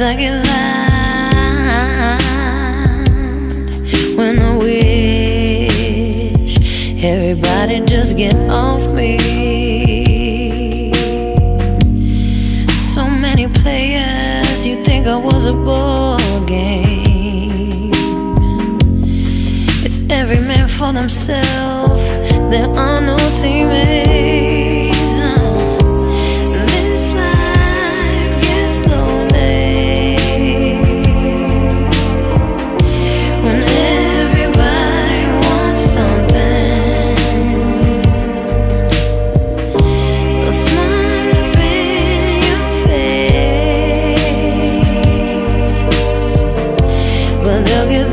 I get loud when I wish everybody just get off me. So many players, you think I was a ball game. It's every man for themselves, there are no teammates.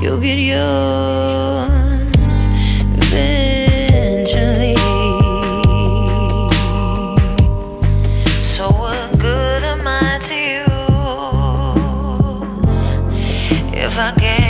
you'll get yours eventually. So, what good am I to you if I can't?